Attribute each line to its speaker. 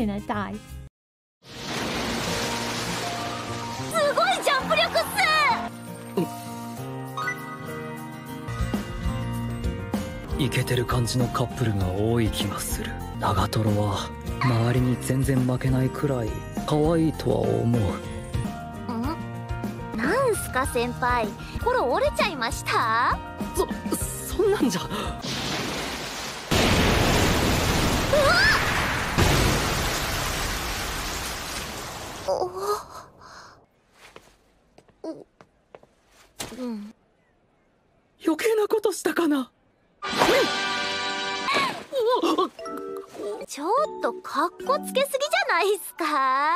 Speaker 1: and I died.
Speaker 2: すごいジャンプ力っ
Speaker 3: イケてる感じのカップルが多い気がする。長瀞は周りに全然負けないくらい可愛いとは思う。
Speaker 2: なんすか先輩。これ折れちゃいました？
Speaker 3: そそんなんじゃ
Speaker 2: うん。
Speaker 3: 余計なことしたかな。
Speaker 2: ちょっとかっこつけすぎじゃないっすか？